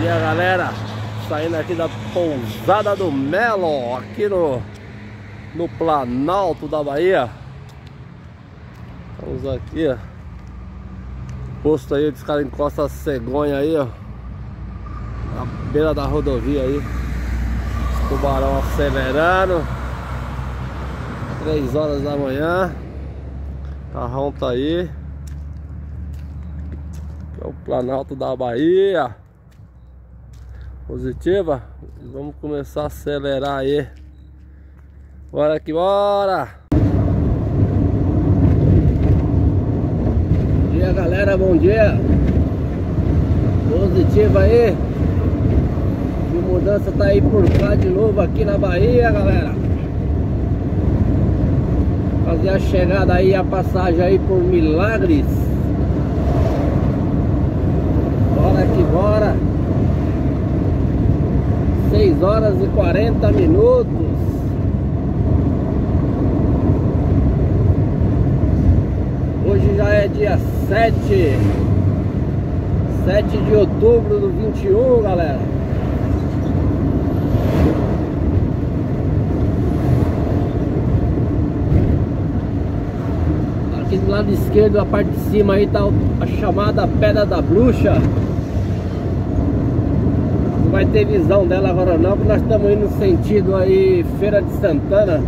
dia galera. Saindo aqui da pousada do Melo Aqui no, no Planalto da Bahia. Estamos aqui ó. Posto aí, os caras encostam a cegonha aí ó. Na beira da rodovia aí. Tubarão acelerando. 3 horas da manhã. Carrão tá aí. É o Planalto da Bahia Positiva? Vamos começar a acelerar aí. Bora que bora! Bom dia galera, bom dia. Positiva aí? Que mudança tá aí por cá de novo aqui na Bahia galera. Fazer a chegada aí, a passagem aí por Milagres Bora que bora 6 horas e 40 minutos. Hoje já é dia 7 7 de outubro do 21, galera. Aqui do lado esquerdo, a parte de cima aí tá a chamada Pedra da Bruxa vai ter visão dela agora não, porque nós estamos indo no sentido aí Feira de Santana.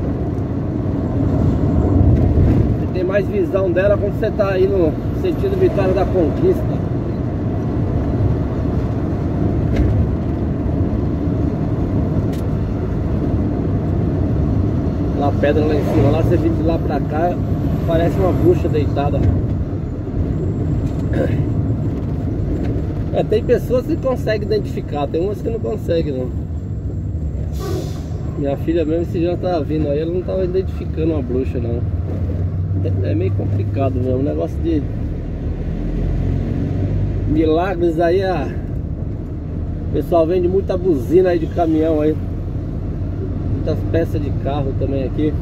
Você tem mais visão dela quando você está aí no sentido Vitória da Conquista. Lá pedra lá em cima, lá você vem de lá pra cá, parece uma bucha deitada. É, tem pessoas que conseguem identificar, tem umas que não conseguem não. Minha filha mesmo esse dia tava vindo aí, ela não tava identificando uma bruxa não. É, é meio complicado mesmo, um negócio de milagres aí a o pessoal vende muita buzina aí de caminhão aí. Muitas peças de carro também aqui.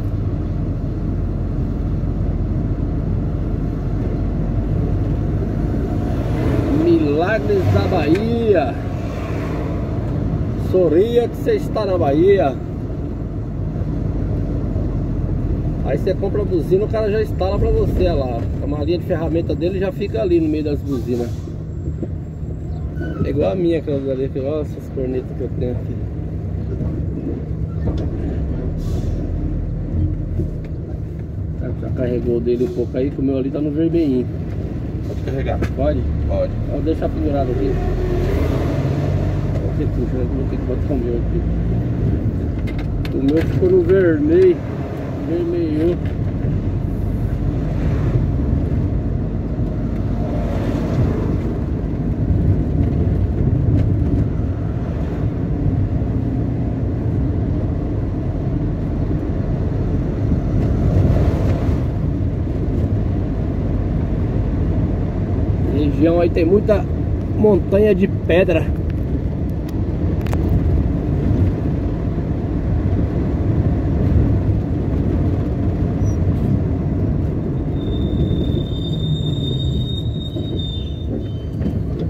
Milagres da Bahia. Sorria que você está na Bahia. Aí você compra a buzina, o cara já instala pra você lá. A malinha de ferramenta dele já fica ali no meio das buzinas. É igual a minha aquela ali, olha essas cornetas que eu tenho aqui. Já carregou dele um pouco aí, o meu ali tá no vermelhinho Pode carregar. Pode? Pode. Vou deixar pendurado aqui. Que, vou ter que botar o meu aqui. O meu ficou no vermelho. Vermelho. região aí tem muita montanha de pedra.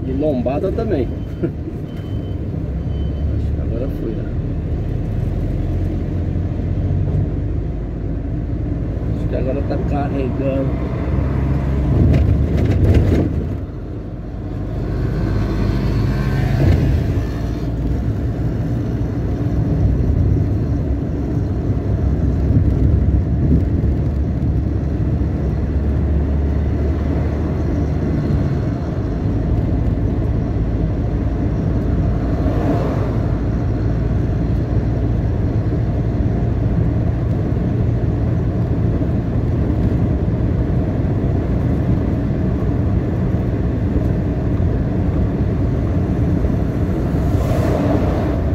De lombada também. Acho que agora foi, né? Acho que agora tá carregando.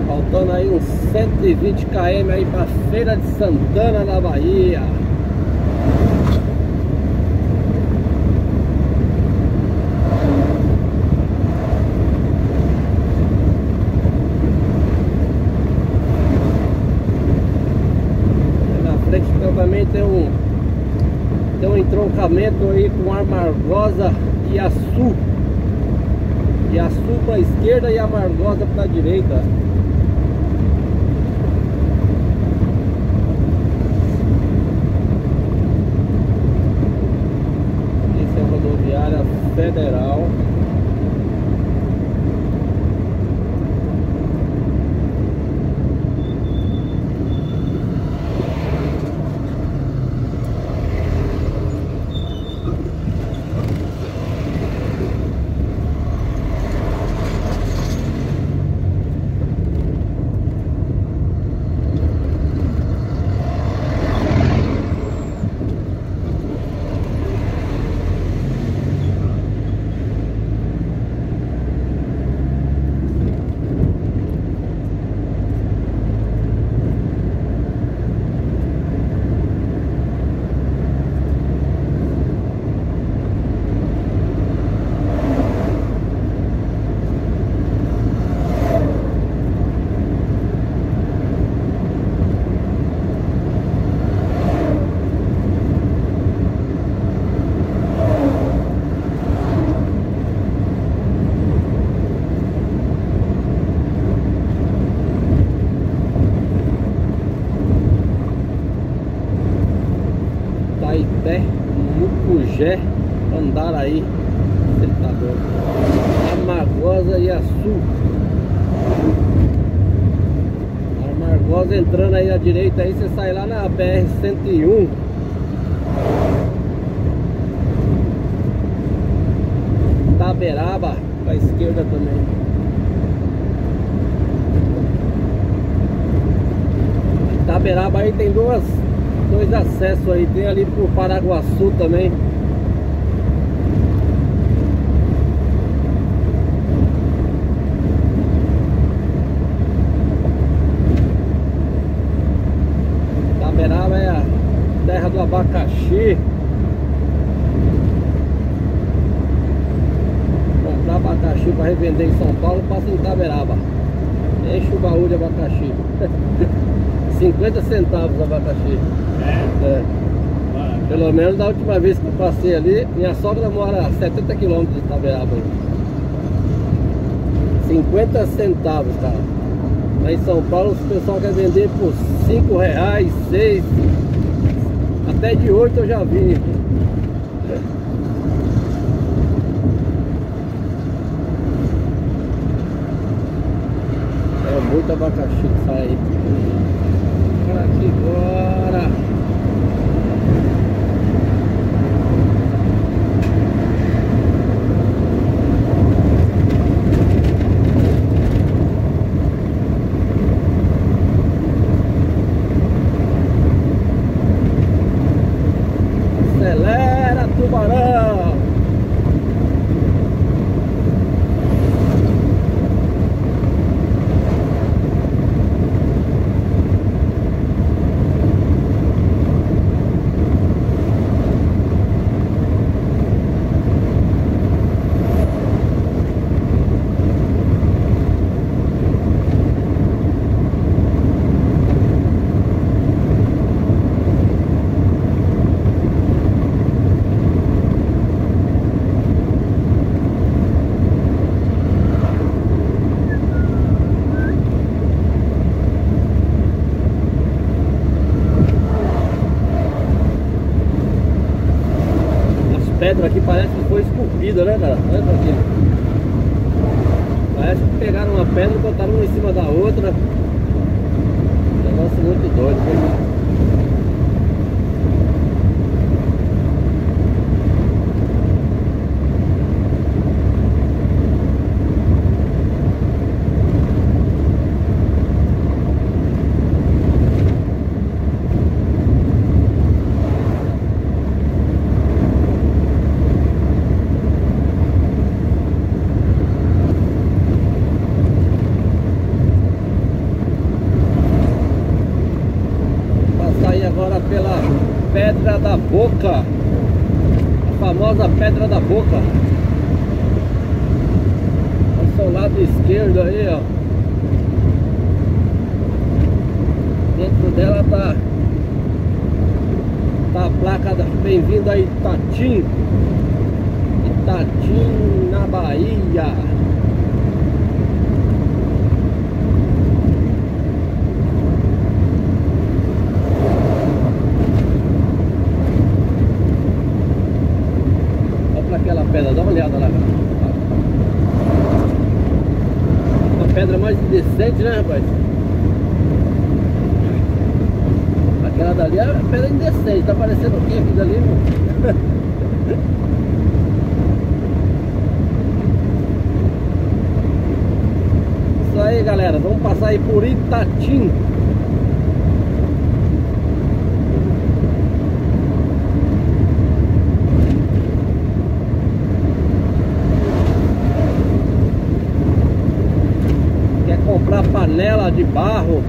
Faltando aí uns 120 km aí pra Feira de Santana na Bahia Na frente também tem um Tem um entroncamento aí com Armargosa e Açu E a sul para esquerda e a Margosa para direita. 101. Taberaba, pra esquerda também. Taberaba aí tem duas dois acessos aí, tem ali pro Paraguaçu também. Taberaba é a terra do abacaxi. Comprar abacaxi para revender em São Paulo, passa em Taberaba. Enche o baú de abacaxi. 50 centavos abacaxi. É? É. Pelo menos da última vez que eu passei ali, minha sogra mora a 70 quilômetros de Itaberaba. 50 centavos, cara. Lá em São Paulo o pessoal quer vender por 5 reais, 6. Até de 8 eu já vi. Muito abacaxi que sai aí. Bora aqui, bora! Acelera, tubarão! As pedras aqui parece que foi esculpida, né, cara? Olha pra aqui. Parece que pegaram uma pedra e botaram uma em cima da outra. Negócio muito doido. Viu? Passar aí agora pela Pedra da Boca. A famosa Pedra da Boca. Ao seu lado esquerdo aí, ó. Dentro dela tá tá a placa da bem-vindo a Itatim. Itatim na Bahia. pedra mais né, rapaz? Aquela dali é pedra indecente, tá parecendo o que aqui dali? Isso aí, galera. Vamos passar aí por Itatim. De barro,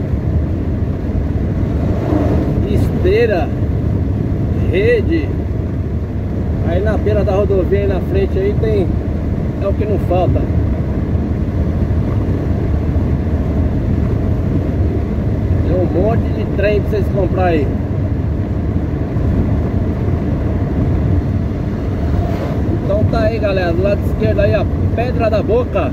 esteira, rede. Aí na beira da rodovia aí na frente aí tem é o que não falta. Tem um monte de trem pra vocês comprar aí. Então tá aí galera, do lado esquerdo aí a Pedra da Boca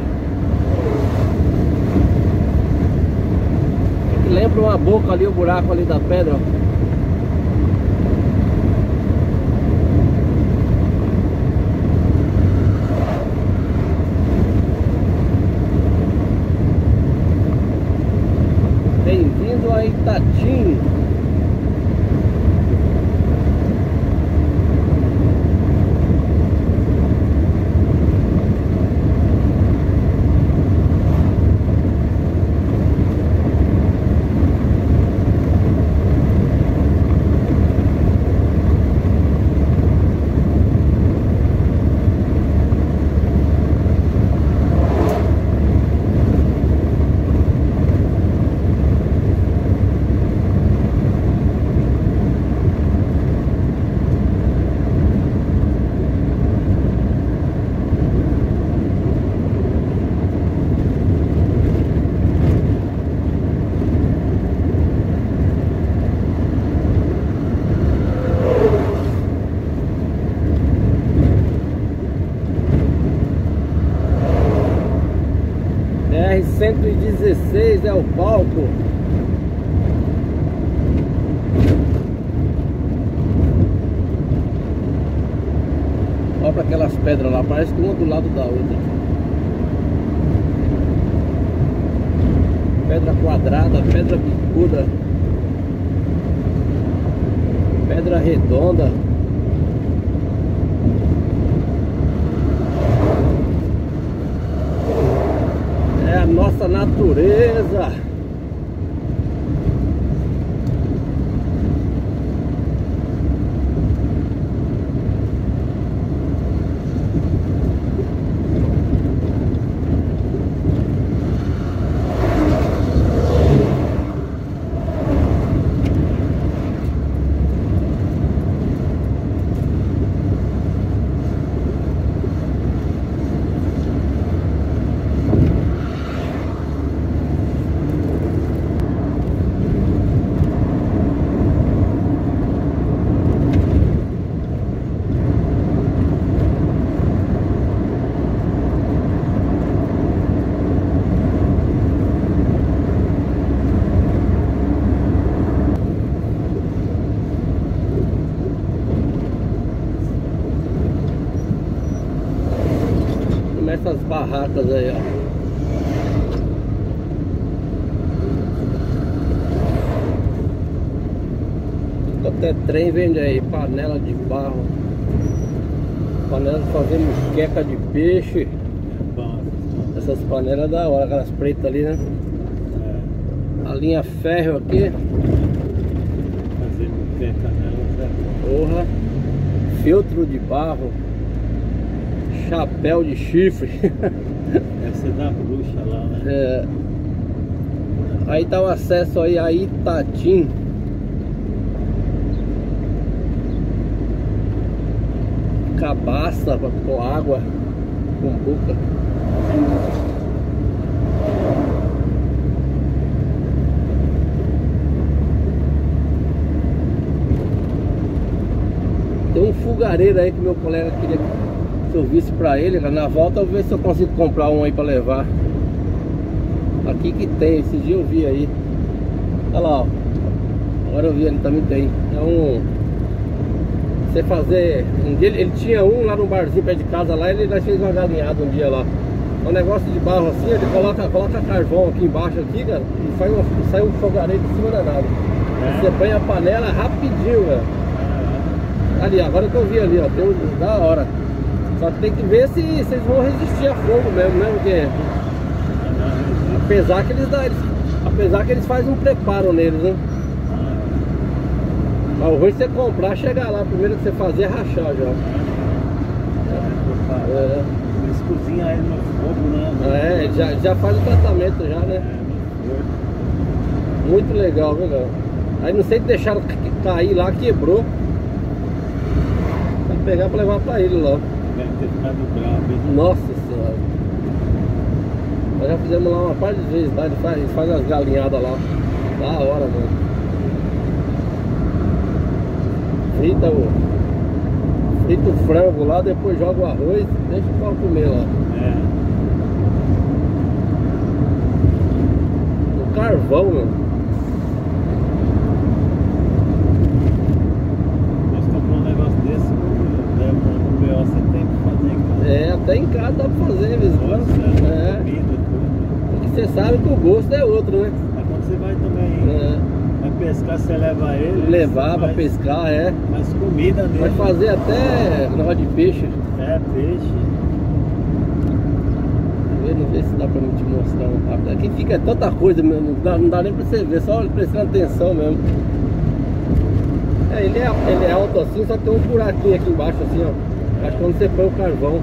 lembra uma boca ali, o buraco ali da pedra, ó. Bem-vindo a Itatim ó. Até trem vende aí, panela de barro Panela de fazer muqueca de peixe Essas panelas da hora, aquelas pretas ali, né? A linha ferro aqui Fazer muqueca nela, né? Porra Filtro de barro chapéu de chifre. Lá, né? É. Aí tá o acesso aí a Itatim. Cabaça com água, com boca. Tem um fogareiro aí que meu colega queria se eu visse pra ele, na volta eu ver se eu consigo comprar um aí pra levar Aqui que tem, esse dia eu vi aí Olha lá, ó Agora eu vi, ele também tem É um Você fazer um dia, Ele tinha um lá no barzinho perto de casa lá Ele fez uma galinhada um dia lá um negócio de barro assim, ele coloca, coloca carvão aqui embaixo aqui, cara, e faz uma, sai um fogareiro em cima da nada. É. Você põe a panela rapidinho, velho. Ah, Ali, agora que eu vi ali, ó, tem um da hora. Só que tem que ver se vocês vão resistir a fogo mesmo, né? Porque apesar que eles dão, eles- apesar que eles fazem um preparo neles, né? Mas o ruim é você comprar, chegar lá, primeiro que você fazer é rachar já. ah. É, Eles cozinham ele no fogo, né? é já, já faz o tratamento já, É, né? fogo. Muito legal, viu? Aí não sei se deixaram ca- cair lá, quebrou. Vai pegar pra levar pra ele lá. Deve ter ficado bravo, hein? Nossa. Nós já fizemos lá uma parte de vezes, tá? Ele faz, ele faz as galinhadas lá. Da hora, mano. Frita o. Frita o frango lá, depois joga o arroz, deixa o pau comer lá. É. No carvão, mano. Nós compramos um negócio desse, deve no BO você tem que fazer em casa. É, até em casa dá pra fazer, às vezes. Nossa, É. comida, tudo. Porque você sabe que o gosto é outro, né? Mas quando você vai também É. vai pescar, você leva ele. Levar pra faz- pescar, é. Faz comida nele. Pode fazer até negócio de peixe. É, peixe. Eu não sei se dá pra mim te mostrar um rápido. Aqui fica tanta coisa mesmo, não dá, não dá nem pra você ver, só prestando atenção mesmo. É, ele é, ele é alto assim, só tem um buraquinho aqui embaixo assim, ó. Acho que quando você põe o carvão.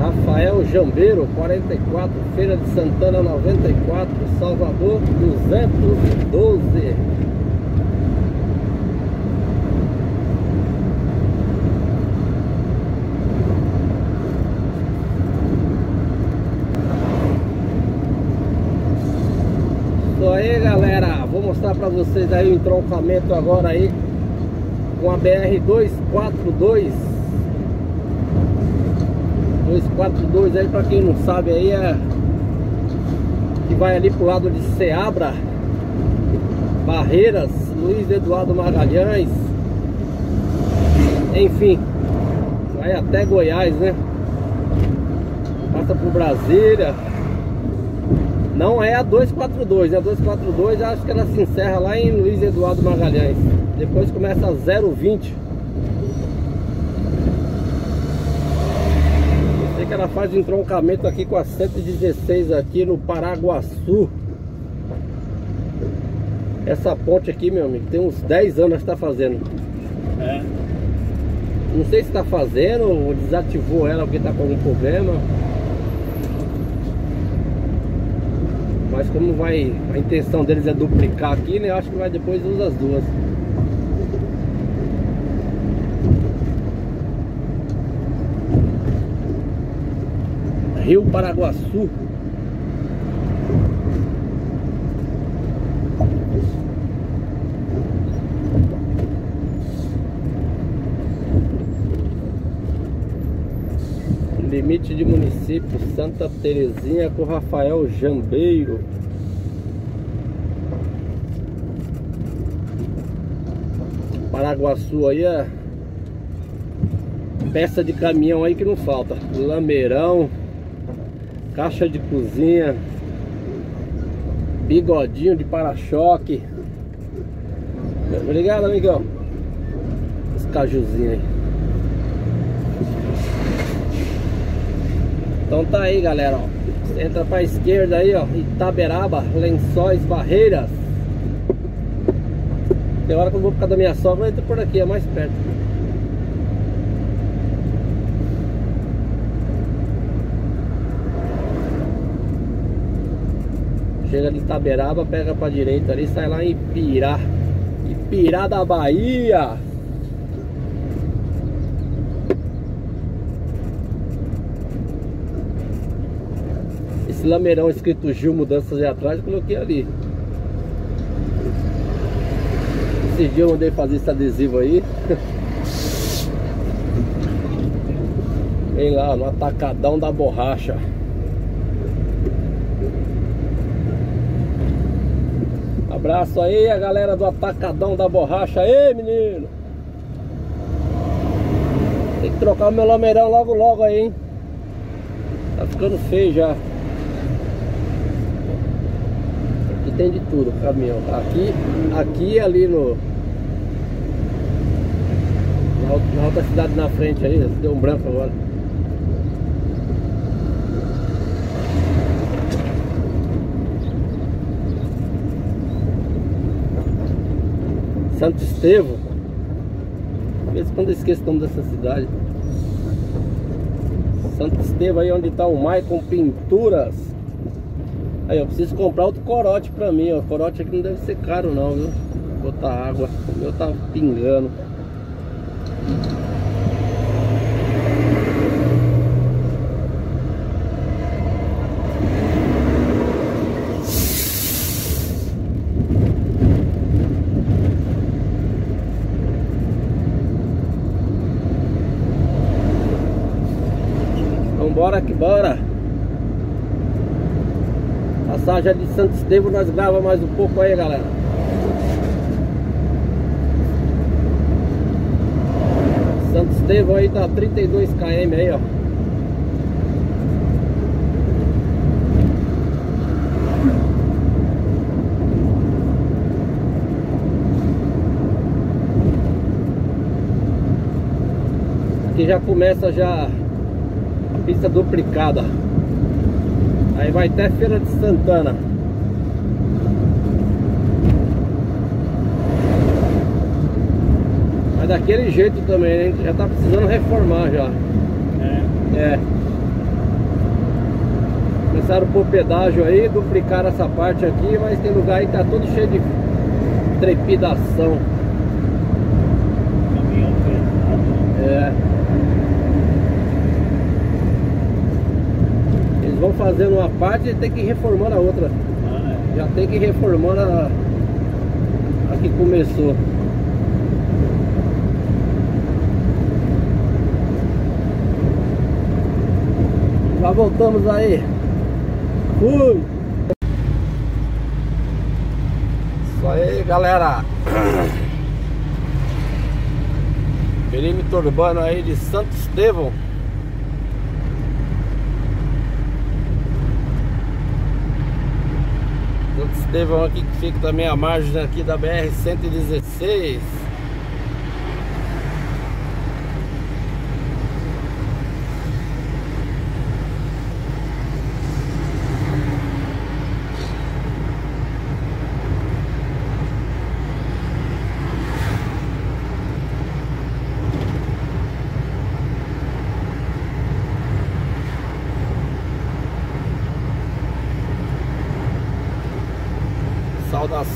Rafael Jambeiro, 44, Feira de Santana 94, Salvador 212. Isso aí galera, vou mostrar pra vocês aí o entroncamento agora aí com a BR 242 242 aí pra quem não sabe aí é que vai ali pro lado de Seabra, Barreiras, Luiz Eduardo Magalhães, enfim, vai até Goiás, né? Passa por Brasília. Não é a 242, a 242 acho que ela se encerra lá em Luiz Eduardo Magalhães. Depois começa a 020. Sei que ela faz entroncamento aqui com a 116 aqui no Paraguaçu. Essa ponte aqui, meu amigo, tem uns 10 anos que está fazendo. É. Não sei se está fazendo ou desativou ela porque está com algum problema. Mas como vai, a intenção deles é duplicar aqui, né? Acho que vai depois usar as duas. Rio Paraguaçu. Limite de município Santa Terezinha com Rafael Jambeiro. Paraguaçu aí é peça de caminhão aí que não falta. Lameirão, caixa de cozinha, bigodinho de para-choque. Obrigado, amigão. Esse cajuzinho aí. Então tá aí, galera, ó. Entra pra esquerda aí, ó, Itaberaba, Lençóis, Barreiras. Tem hora que eu vou por causa da minha sogra, eu entro por aqui, é mais perto. Chega de Itaberaba, pega pra direita ali, sai lá em Pirá. Pirá da Bahia. Esse lameirão escrito Gil Mudanças de Atrás, coloquei ali. Esse dia eu mandei fazer esse adesivo aí. Vem lá, no atacadão da borracha. Abraço aí a galera do atacadão da borracha aí, menino. Tem que trocar o meu lameirão logo logo aí, hein? Tá ficando feio já. Aqui tem de tudo, caminhão. Aqui, aqui ali no na outra cidade na frente aí, deu um branco agora. Santo Estevão. Às vezes quando eu esqueço o nome dessa cidade. Santo Estevão aí onde está o Maicon Pinturas. Aí eu preciso comprar outro corote pra mim, ó. Corote aqui não deve ser caro não, viu? Botar água. O meu tá pingando. Bora que bora. Passagem de Santo Estevão, nós grava mais um pouco aí, galera. Santo Estevão aí tá 32 km aí, ó. Aqui já começa já pista duplicada. Aí vai até Feira de Santana. Mas daquele jeito também, hein? Já tá precisando reformar já. É. É. Começaram por pedágio aí, duplicaram essa parte aqui, mas tem lugar aí que tá todo cheio de trepidação. Caminhão pesado. É. vão fazendo uma parte e tem que ir reformando a outra. Ah, é. Já tem que ir reformando a, a que começou. Já voltamos aí. Fui! Isso aí, galera. Perímetro urbano aí de Santo Estevão. Estevão aqui que fica também a margem aqui da BR-116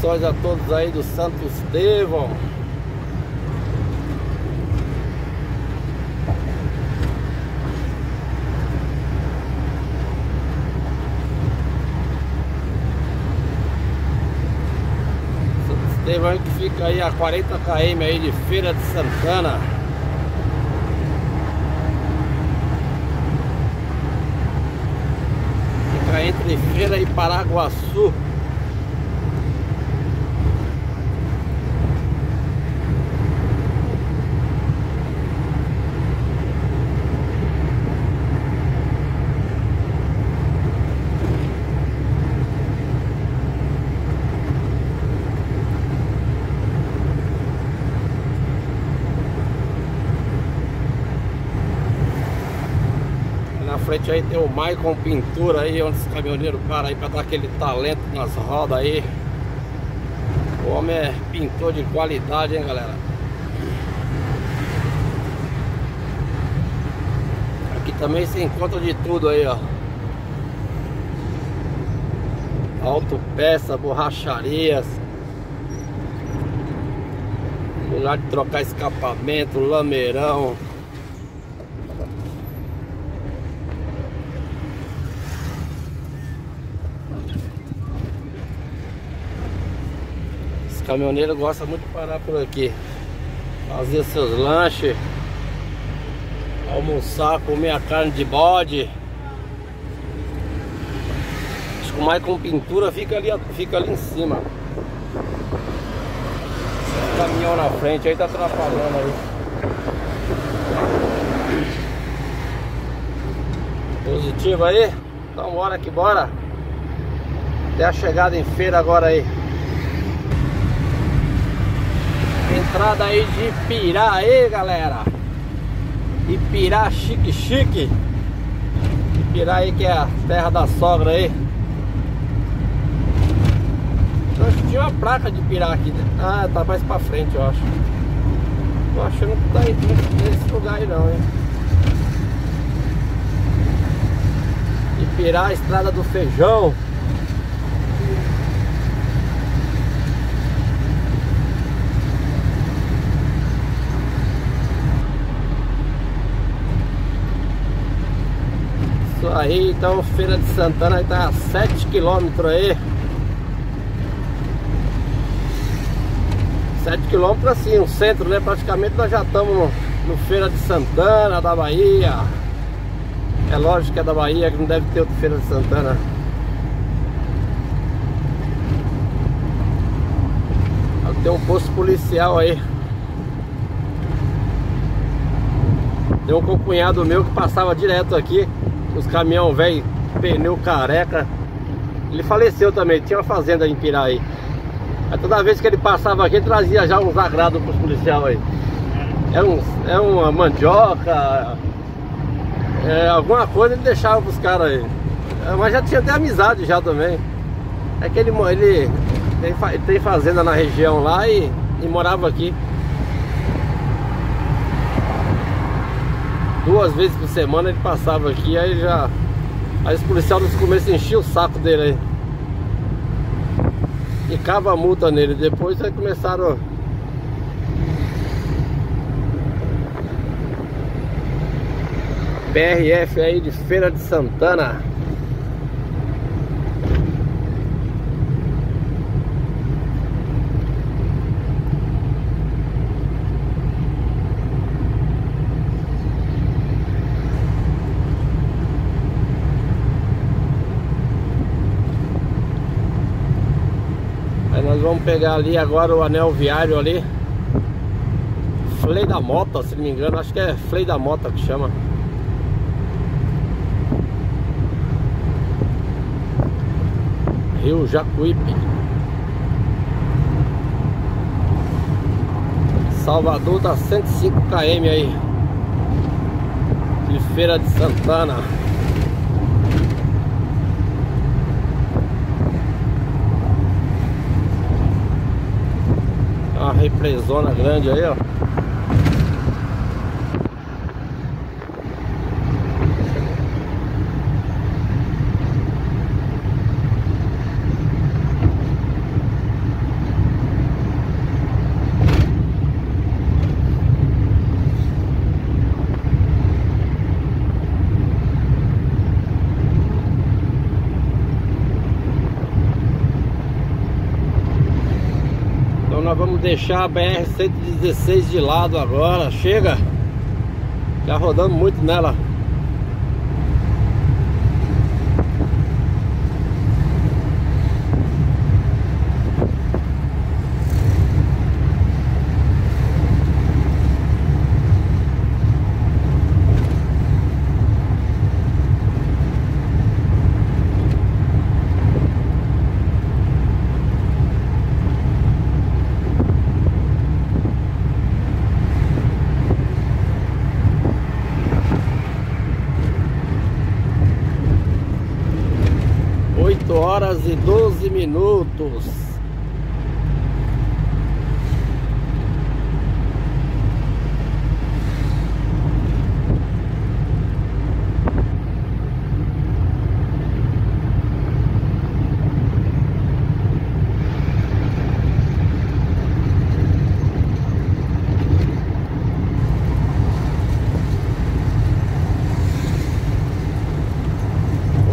Saudações a todos aí do Santo Estevão. Santo Estevão que fica aí a 40 km aí de Feira de Santana. Fica entre Feira e Paraguaçu. Frente aí tem o Maicon Pintura aí, onde esse caminhoneiro para aí para dar aquele talento nas rodas aí. O homem é pintor de qualidade, hein, galera? Aqui também se encontra de tudo aí, ó. Autopeça, borracharias. Lugar de trocar escapamento, lameirão. Caminhoneiro gosta muito de parar por aqui. Fazer seus lanches. Almoçar, comer a carne de bode. Acho que o mais com pintura fica ali, fica ali em cima. Caminhão na frente aí tá atrapalhando aí. Positivo aí? Então bora que bora. Até a chegada em feira agora aí. Entrada aí de Ipirá aí, galera. Ipirá chique chique. Ipirá aí que é a terra da sogra aí. Eu acho que tinha uma placa de Ipirá aqui. Ah, tá mais pra frente, eu acho. Tô achando que tá aí nesse lugar aí não, hein. Ipirá, estrada do feijão. Aí, então Feira de Santana aí tá a 7 km aí. 7 km assim, o centro, né? Praticamente nós já estamos no, no Feira de Santana, da Bahia. É lógico que é da Bahia, que não deve ter outra Feira de Santana. Tem um posto policial aí. Tem um cunhado meu que passava direto aqui os caminhão velho, pneu careca. Ele faleceu também, tinha uma fazenda em Piraí. Aí toda vez que ele passava aqui, ele trazia já uns agrados pros policiais aí. É, um, é uma mandioca, é, alguma coisa ele deixava pros caras aí. É, mas já tinha até amizade já também. É que ele, ele tem, tem fazenda na região lá e, e morava aqui. Duas vezes por semana ele passava aqui, aí já. Aí os policiais no começo enchiam o saco dele aí. E cava a multa nele. Depois aí começaram. PRF aí de Feira de Santana. Nós vamos pegar ali agora o anel viário ali. Flei da Mota, se não me engano Acho que é Flei da Mota que chama. Rio Jacuípe. Salvador dá 105 km aí. De Feira de Santana represona grande aí, ó. Deixar a BR-116 de lado agora, chega. Já rodando muito nela horas e 12 Vou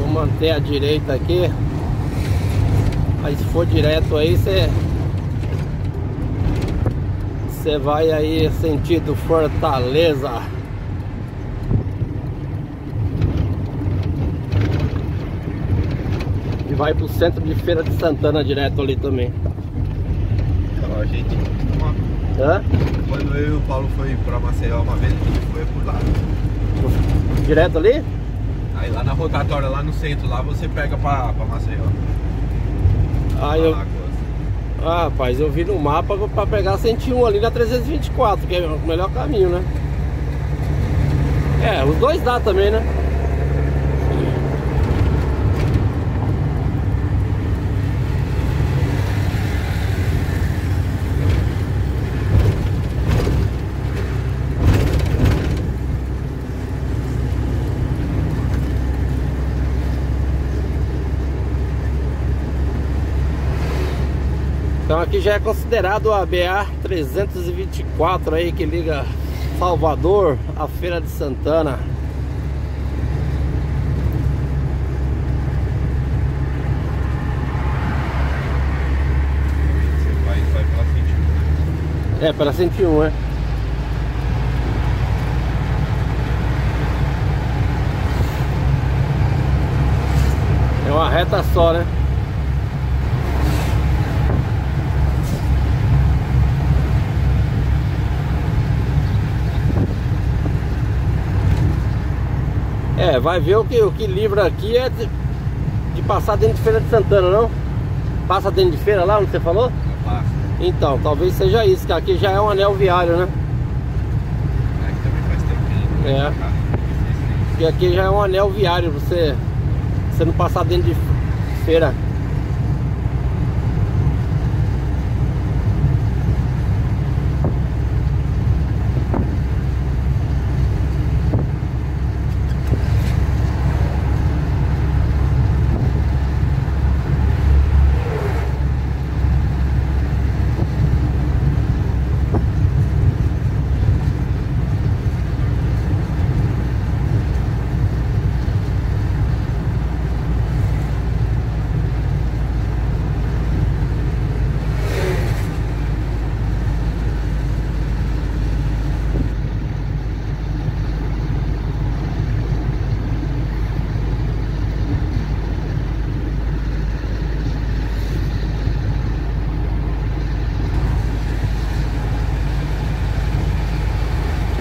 manter a direita aqui. Mas se for direto aí, você Você vai aí sentido Fortaleza. E vai pro centro de Feira de Santana direto ali também. Então, a gente. Hã? quando eu e o Paulo foi pra Maceió uma vez, a gente foi por lá. Direto ali? Aí lá na rotatória, lá no centro, lá você pega pra, pra Maceió. Ah, eu, ah, rapaz, eu vi no mapa pra pegar 101 ali na 324, que é o melhor caminho, né? É, os dois dá também, né? Aqui já é considerado a BA 324 aí que liga Salvador à Feira de Santana. Você vai, vai pela frente. É, pela 101, é. É uma reta só, né? É, vai ver o que, o que livra aqui é de, de passar dentro de Feira de Santana, não? Passa dentro de feira lá, onde você falou? Passa. Então, talvez seja isso, que aqui já é um anel viário, né? Aqui também faz tempinho. É. Cara, Porque aqui já é um anel viário, você, você não passar dentro de feira.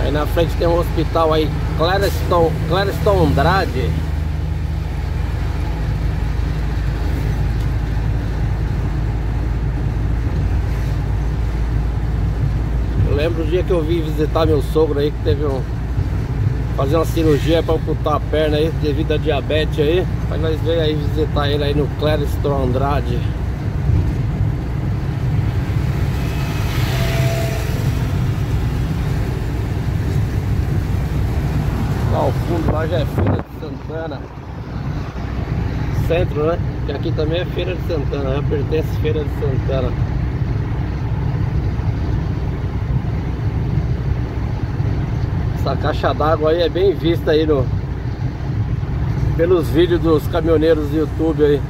Aí na frente tem um hospital aí, Clareston, Clareston Andrade. Eu lembro o dia que eu vim visitar meu sogro aí, que teve um. Fazer uma cirurgia para amputar a perna aí, devido a diabetes aí. Aí nós veio aí visitar ele aí no Clareston Andrade. Lá ao fundo lá já é Feira de Santana. Centro, né? Que aqui também é Feira de Santana, já pertence Feira de Santana. Essa caixa d'água aí é bem vista aí no pelos vídeos dos caminhoneiros do YouTube aí.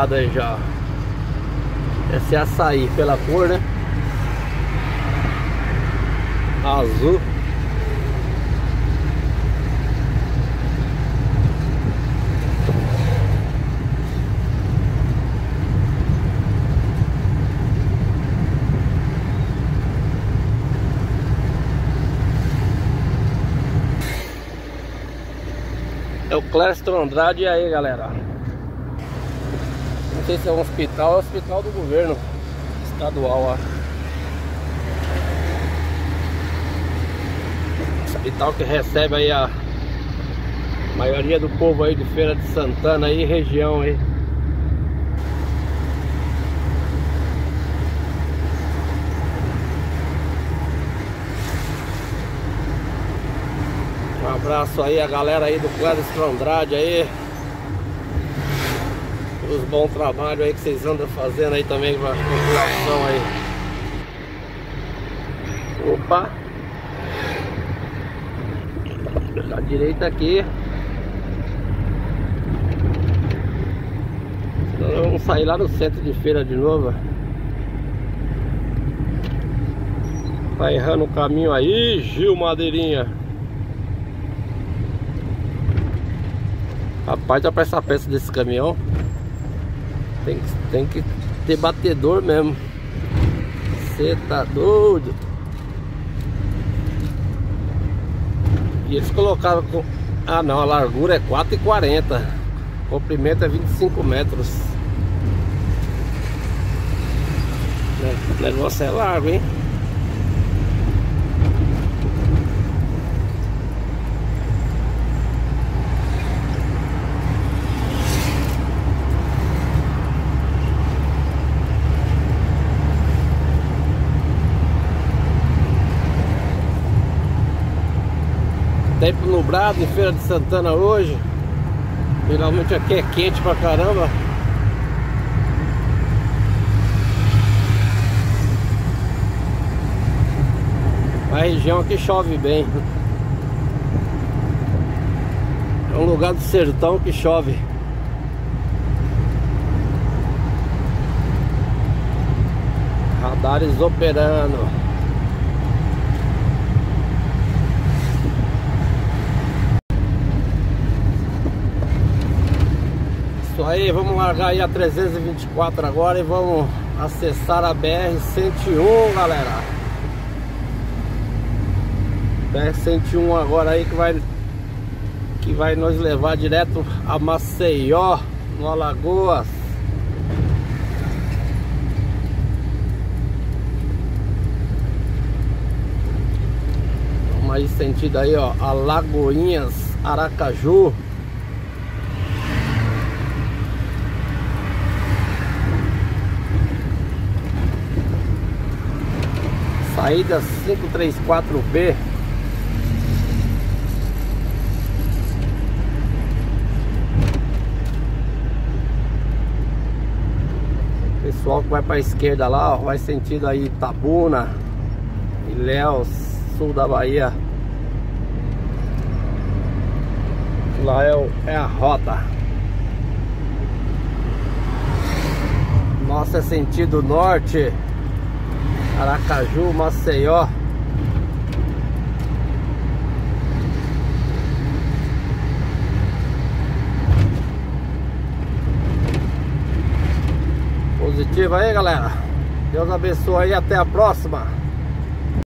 Aí já. Esse é açaí pela cor, né? Azul. É o Cléstro Andrade e aí galera não sei se é um hospital, é um hospital do governo estadual, acho. Hospital que recebe aí a maioria do povo aí de Feira de Santana e região aí. Um abraço aí a galera aí do Cláudio Andrade aí. Os bons trabalhos aí que vocês andam fazendo aí também com a população aí. Opa! Da direita aqui. Senão vamos sair lá no centro de feira de novo. Tá errando o caminho aí, Gil Madeirinha. Rapaz, já pra essa peça desse caminhão tem, tem que ter batedor mesmo. Você tá doido? E eles colocaram com... Ah não, a largura é 4,40 O comprimento é 25 metros O negócio é largo, hein? Tempo nublado em Feira de Santana hoje. Geralmente aqui é quente pra caramba. A região aqui chove bem. É um lugar do sertão que chove. Radares operando. Aí, vamos largar aí a 324 agora e vamos acessar a BR-101, galera. BR-101 agora aí que vai que vai nos levar direto a Maceió, no Alagoas. Vamos aí sentido aí, ó, Alagoinhas, Aracaju. Saída 534B Pessoal que vai para a esquerda lá, ó, vai sentido aí Itabuna, Ilhéus, sul da Bahia. Lá é, o, é a rota. Nossa, é sentido norte. Aracaju, Maceió. Positivo aí galera. Deus abençoe e até a próxima